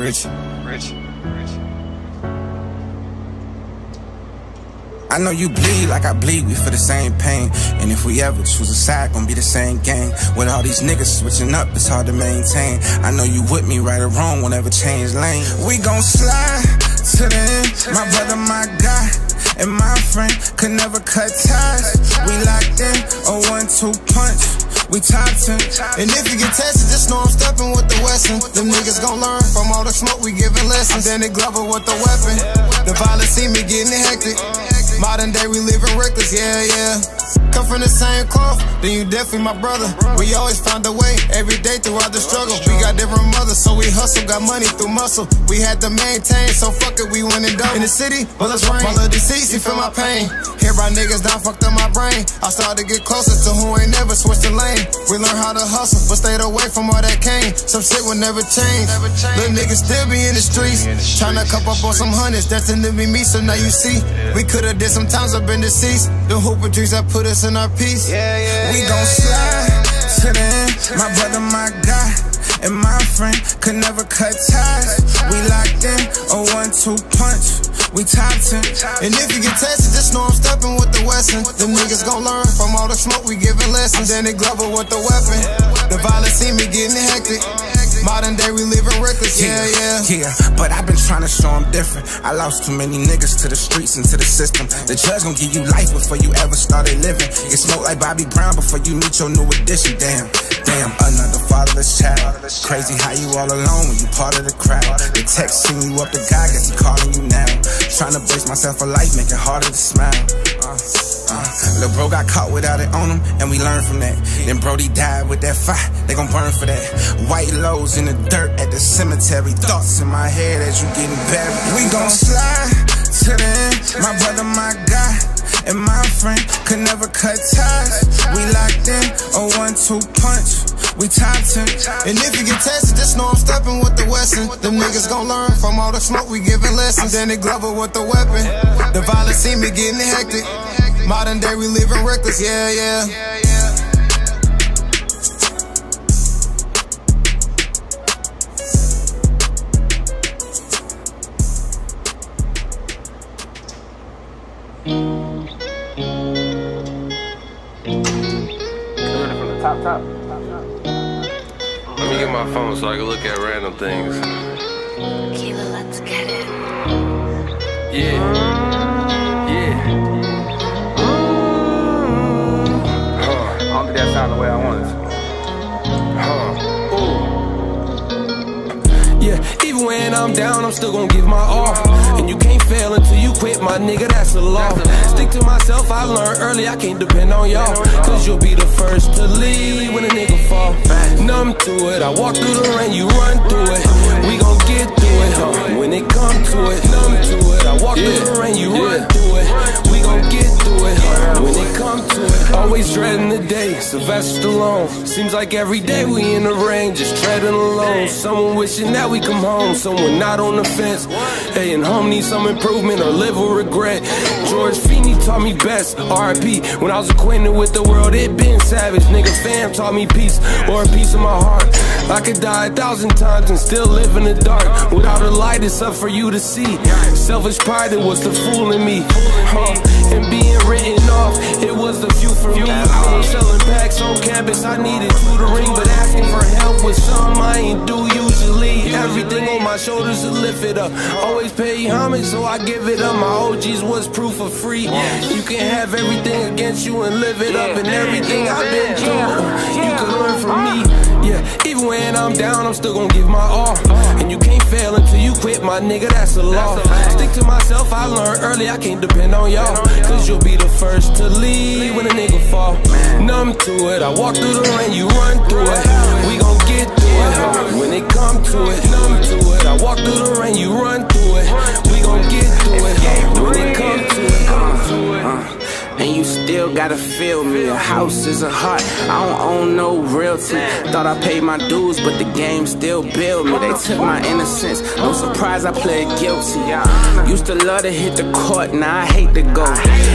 Rich. Rich. Rich. I know you bleed like I bleed, we feel the same pain. And if we ever choose a side, gon' be the same gang. With all these niggas switching up, it's hard to maintain. I know you with me, right or wrong, won't ever change lane. We gon' slide to the end, my brother, my guy. And my friend could never cut ties. We locked in, a one-two punch we top 10. And if you get tested, just know I'm stepping with the Wesson. Them niggas gon' learn from all the smoke we giving lessons. Danny Glover with the weapon. The violence see me getting hectic. Modern day, we living reckless, yeah, yeah. Come from the same cloth, then you definitely my brother. We always find a way, every day throughout the struggle. We got different mothers, so we hustle, got money through muscle. We had to maintain, so fuck it, we went and done. In the city, bullets rain. My little deceased, you feel my pain. Hear about niggas down, fucked up my brain. I started to get closer to who ain't never switched the lane. We learned how to hustle, but stayed away from all that cane. Some shit will never change. Little niggas still be in the streets, trying to cup up on some hundreds. Destined to be me, so now you see. We could've did some times, I've been deceased. The hooper dreams I put us in our peace. Yeah, yeah, we gon' slide to the end. My brother, my guy, and my friend could never cut ties. We locked in a one-two punch. We top 10. And if you get tested, just know I'm stepping with the Wesson. Them niggas gon' learn from all the smoke we giving lessons. Danny Glover with the weapon. The violence see me getting hectic. Modern day, we living reckless, yeah, yeah. Yeah, but I've been trying to show them different. I lost too many niggas to the streets and to the system. The judge gon' give you life before you ever started living. Get smoked like Bobby Brown before you meet your new addition, damn. Damn, another fatherless child. Crazy how you all alone when you part of the crowd. The text sing you up the guy, guess he calling you now. Trying to brace myself for life, make it harder to smile. Uh, uh, Lil' bro got caught without it on him, and we learned from that. Then Brody died with that fire, they gon' burn for that. White lows in the dirt at the cemetery. Thoughts in my head as you getting buried. We gon' slide to the end, my brother, my guy. And my friend could never cut ties. We locked in a one-two punch. We top 10. And if you get tested, just know I'm stepping with the Wesson. Them niggas gon' learn from all the smoke we giving lessons. Danny Glover with the weapon. The violence see me getting hectic. Modern day, we living reckless, yeah, yeah. Top, top. Let me get my phone so I can look at random things. Keela, let's get it. Yeah. Yeah. Sound the way I want it huh. Yeah, even when I'm down, I'm still gonna give my all. And you can't fail until you quit, my nigga, that's a law. Stick to myself, I learned early, I can't depend on y'all. Cause you'll be the first to leave when a nigga fall. Numb to it, I walk through the rain, you run through it. We gon' get through it, huh? When it come to it, numb to it, I walk through the rain, you run through it. We gon' get through it, huh? When it come to it, always dreading the day, Sylvester Stallone. Seems like every day we in the rain, just treading alone. Someone wishing that we come home, someone not on the fence. Hey, and home needs some improvement or live with regret. George Feeney taught me best, RIP. When I was acquainted with the world, it been savage. Nigga fam taught me peace, or a piece of my heart. I could die a thousand times and still live in the dark. Without a light, it's up for you to see. Selfish pride, it was the fool in me. Huh. For. I was selling packs on campus, I needed tutoring, but asking for help with some I ain't do usually. Everything on my shoulders to lift it up. Always pay homage, so I give it up. My OGs was proof of free. You can have everything against you and live it up, and everything I've been through, you can learn from me. Uh. Yeah, even when I'm down, I'm still gonna give my all. And you can't fail until you quit, my nigga, that's a law. Stick to myself, I learned early, I can't depend on y'all. Cause you'll be the first to leave when a nigga fall. Numb to it, I walk through the rain, you run through it. We gon' get through it. When it come to it, numb to it, I walk through the rain, you run through it. We gon' get through it. When it come to it, come. Uh, and you still gotta feel me. A house is a heart. I don't own no realty. Thought I paid my dues, but the game still build me. They took my innocence. I pled guilty. Used to love to hit the court, now I hate to go.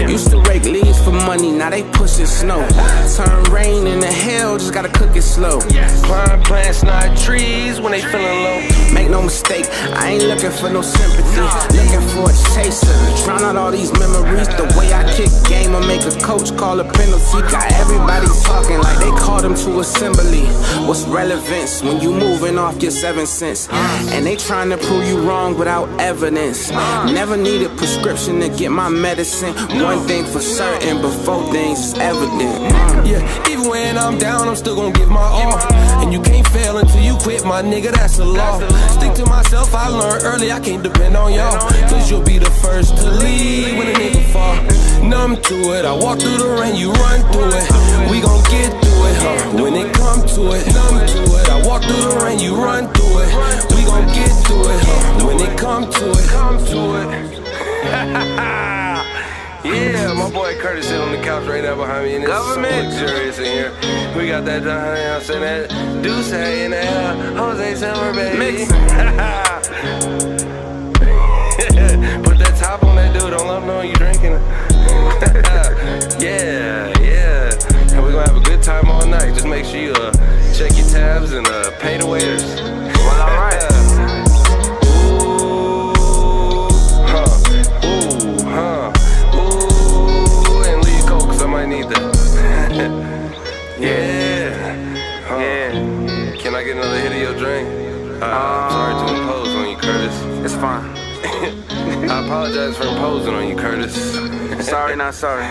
Used to rake leaves for money, now they pushing snow. Turn rain into hell, just gotta cook it slow. Climb plants, not trees when they feeling low. Make no mistake, I ain't looking for no sympathy. Looking for a chaser. Drown out all these memories. The way I kick game, I make a coach call a penalty. Got everybody talking like they called them to assembly. What's relevance when you moving off your seven cents? And they trying to prove you wrong without evidence. Never need a prescription to get my medicine. One thing for certain, before things is evident. Yeah, even when I'm down, I'm still gonna give my all. And you can't my nigga, that's the law. Stick to myself, I learned early, I can't depend on y'all. Cause you'll be the first to leave when a nigga fall. Numb to it, I walk through the rain, you run through it. We gon' get through it, huh? When it come to it. Curtis sitting on the couch right now behind me, and it's Government. so luxurious in here. We got that, uh, know what I'm that Deuce in there, Jose Silver, baby. Mix. Put that top on that dude, don't let him know you drinking. yeah, yeah. And we're gonna have a good time all night. Just make sure you uh, check your tabs and uh, pay the waiters. Get another hit of your drink? Uh, I'm sorry to impose on you, Curtis. it's fine. I apologize for imposing on you, Curtis. Sorry, not sorry.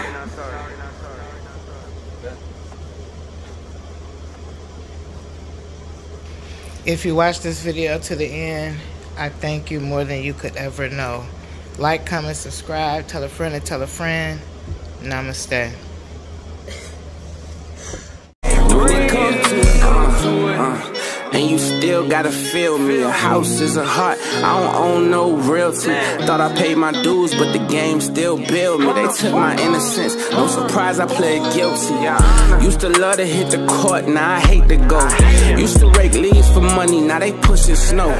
If you watch this video to the end, I thank you more than you could ever know. Like, comment, subscribe, tell a friend and tell a friend. Namaste. When it come to it, uh, uh, and you still gotta feel me. A house is a heart. I don't own no realty. Thought I paid my dues, but the game still build me. They took my innocence. No surprise, I played guilty. Used to love to hit the court, now I hate to go. Used to rake leaves for money, now they pushing snow.